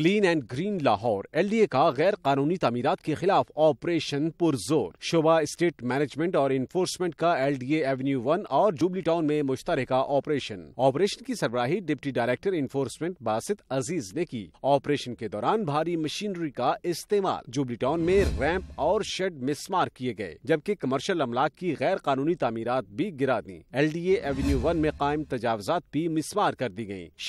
Clean and green Lahore LDA का गैर कानूनी तमीरत के खिलाफ ऑपरेशन पुरजोर शुबा स्टेट मैनेजमेंट और इन्फोर्समेंट का एलडीए एवेन्यू वन और जुबली टाउन में मुश्तर ऑपरेशन ऑपरेशन की सरबराही deputy director enforcement Basit Aziz ने की। ऑपरेशन के दौरान भारी मशीनरी का इस्तेमाल। जुबली टाउन में रैंप और शेड मिसमार किए गए, जबकि कमर्शियल अमलाक की गैर कानूनी तमीरत भी गिरा दी। एल डी एवेन्यू वन में कायम तजावजात भी मिसमार कर दी गई